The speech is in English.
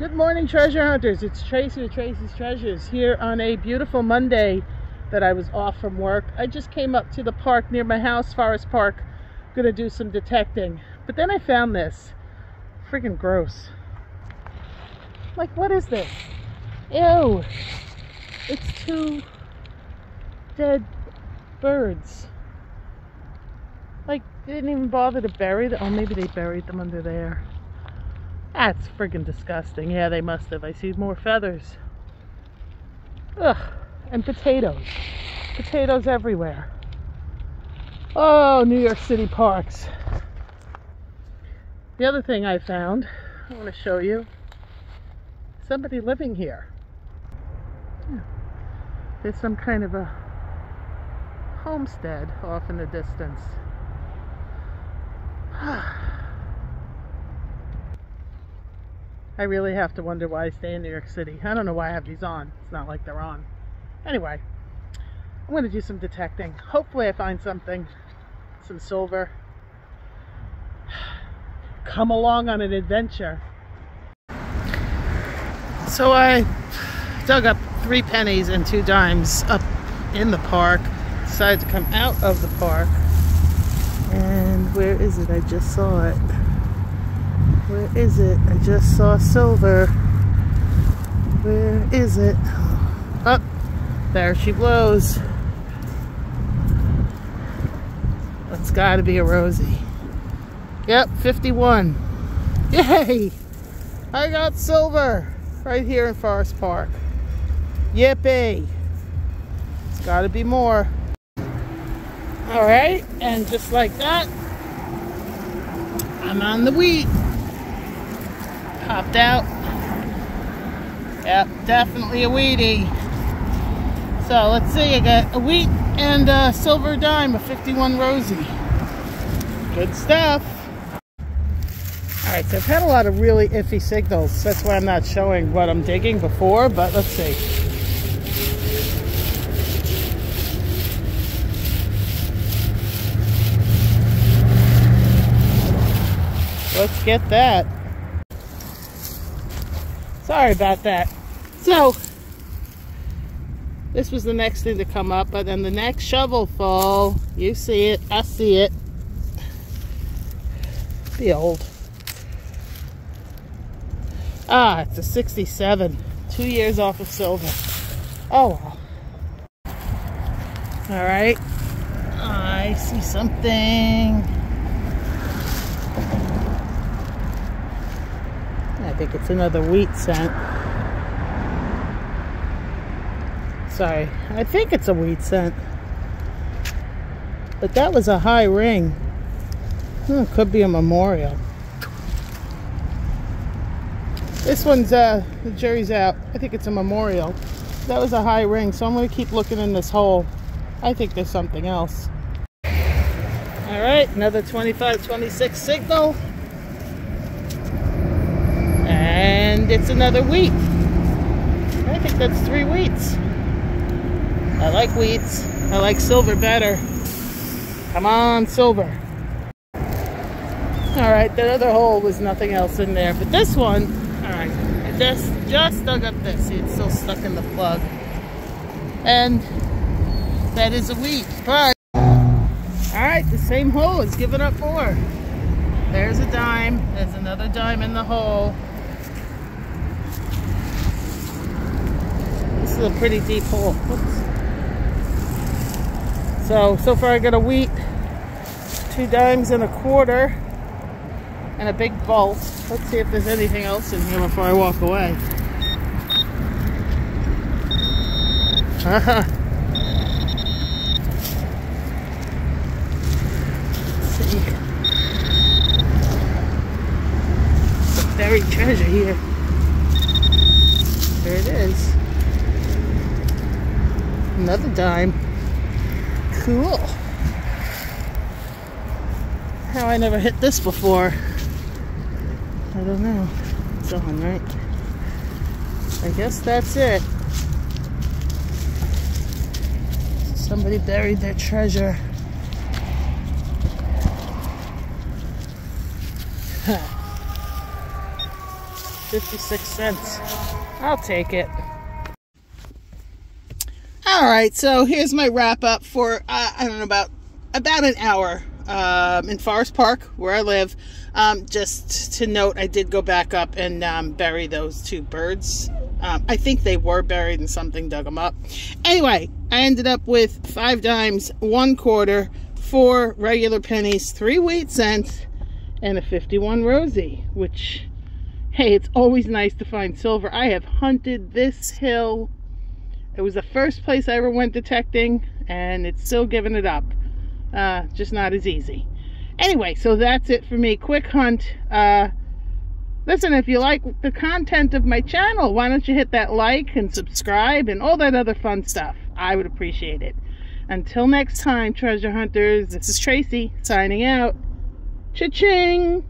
Good morning, treasure hunters. It's Tracy with Tracy's Treasures here on a beautiful Monday that I was off from work. I just came up to the park near my house, Forest Park, gonna do some detecting. But then I found this. Freaking gross. Like, what is this? Ew. It's two dead birds. Like, they didn't even bother to bury them. Oh, maybe they buried them under there. That's friggin' disgusting. Yeah, they must have. I see more feathers. Ugh. And potatoes. Potatoes everywhere. Oh, New York City parks. The other thing I found, I want to show you. Somebody living here. Yeah. There's some kind of a homestead off in the distance. I really have to wonder why I stay in New York City. I don't know why I have these on. It's not like they're on. Anyway, I'm going to do some detecting. Hopefully I find something. Some silver. Come along on an adventure. So I dug up three pennies and two dimes up in the park. Decided to come out of the park. And where is it? I just saw it. Where is it? I just saw silver. Where is it? Up. Oh, there she blows. That's got to be a Rosie. Yep, 51. Yay! I got silver right here in Forest Park. Yippee! It's got to be more. All right, and just like that, I'm on the wheat popped out. Yep, definitely a weedy. So let's see, I got a wheat and a silver dime, a 51 Rosie. Good stuff. All right, so I've had a lot of really iffy signals. That's why I'm not showing what I'm digging before, but let's see. Let's get that. Sorry about that. So, this was the next thing to come up, but then the next shovel fall, you see it, I see it. The old. Ah, it's a 67. Two years off of silver. Oh well. Alright. I see something. Think it's another wheat cent. Sorry, I think it's a wheat cent. But that was a high ring. Hmm, could be a memorial. This one's, uh, the jury's out. I think it's a memorial. That was a high ring, so I'm going to keep looking in this hole. I think there's something else. All right, another 25-26 signal. It's another wheat. I think that's three wheats. I like wheats. I like silver better. Come on, silver. All right, that other hole was nothing else in there. But this one, all right, I just, just dug up this. See, it's still stuck in the plug. And that is a wheat. But, all right, the same hole is giving up more. There's a dime. There's another dime in the hole. Is a pretty deep hole. Oops. So, so far I got a wheat, two dimes and a quarter, and a big bolt. Let's see if there's anything else in here before I walk away. Uh-huh. buried treasure here. There it is. Another dime. Cool. How I never hit this before. I don't know. It's on, right? I guess that's it. Somebody buried their treasure. 56 cents. I'll take it. All right, so here's my wrap up for uh, I don't know about about an hour um, in Forest Park where I live. Um, just to note, I did go back up and um, bury those two birds. Um, I think they were buried and something dug them up. Anyway, I ended up with five dimes, one quarter, four regular pennies, three wheat cents, and a 51 Rosie, which, hey, it's always nice to find silver. I have hunted this hill it was the first place I ever went detecting, and it's still giving it up. Uh, just not as easy. Anyway, so that's it for me. Quick hunt. Uh, listen, if you like the content of my channel, why don't you hit that like and subscribe and all that other fun stuff? I would appreciate it. Until next time, treasure hunters, this is Tracy signing out. Cha-ching!